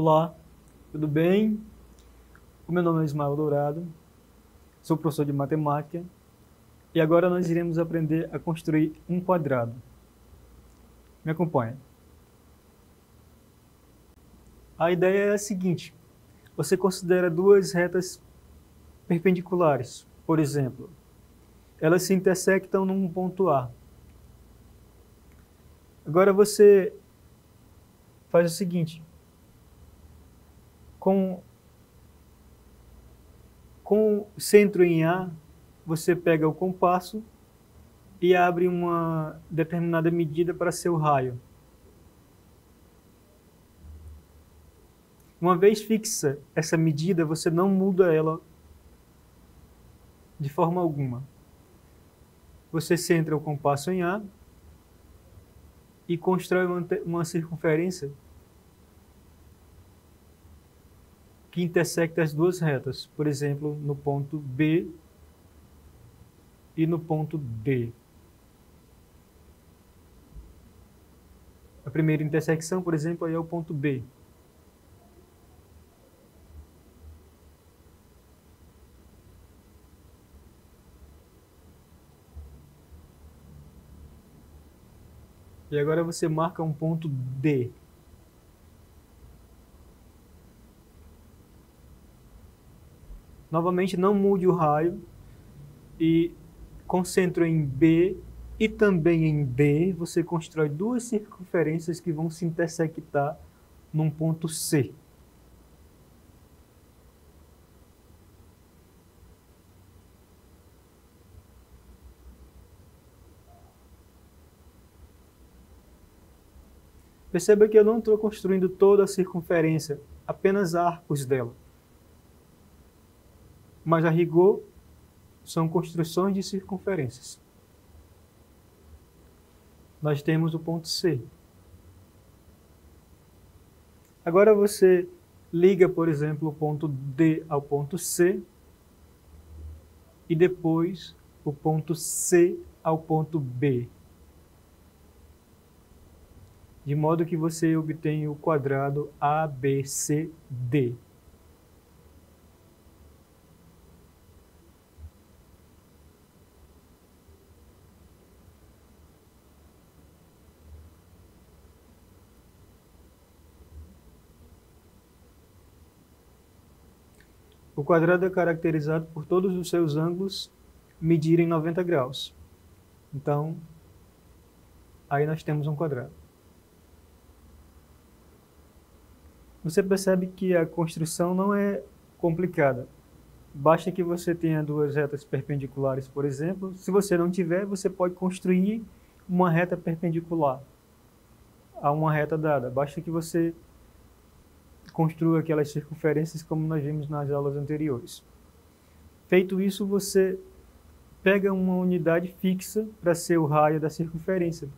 Olá, tudo bem? O meu nome é Ismael Dourado, sou professor de matemática e agora nós iremos aprender a construir um quadrado. Me acompanhe. A ideia é a seguinte: você considera duas retas perpendiculares, por exemplo, elas se intersectam num ponto A. Agora você faz o seguinte: com, com centro em A, você pega o compasso e abre uma determinada medida para seu raio. Uma vez fixa essa medida, você não muda ela de forma alguma. Você centra o compasso em A e constrói uma, uma circunferência que intersecta as duas retas, por exemplo, no ponto B e no ponto D. A primeira intersecção, por exemplo, aí é o ponto B. E agora você marca um ponto D. Novamente, não mude o raio e concentre em B e também em D. Você constrói duas circunferências que vão se intersectar num ponto C. Perceba que eu não estou construindo toda a circunferência, apenas arcos dela mas a rigor são construções de circunferências. Nós temos o ponto C. Agora você liga, por exemplo, o ponto D ao ponto C e depois o ponto C ao ponto B. De modo que você obtém o quadrado ABCD. O quadrado é caracterizado por todos os seus ângulos medirem 90 graus. Então, aí nós temos um quadrado. Você percebe que a construção não é complicada. Basta que você tenha duas retas perpendiculares, por exemplo. Se você não tiver, você pode construir uma reta perpendicular a uma reta dada. Basta que você construa aquelas circunferências como nós vimos nas aulas anteriores. Feito isso, você pega uma unidade fixa para ser o raio da circunferência.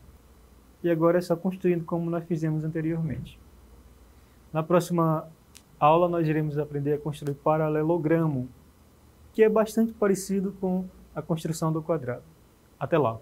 E agora é só construindo como nós fizemos anteriormente. Na próxima aula nós iremos aprender a construir paralelogramo, que é bastante parecido com a construção do quadrado. Até lá!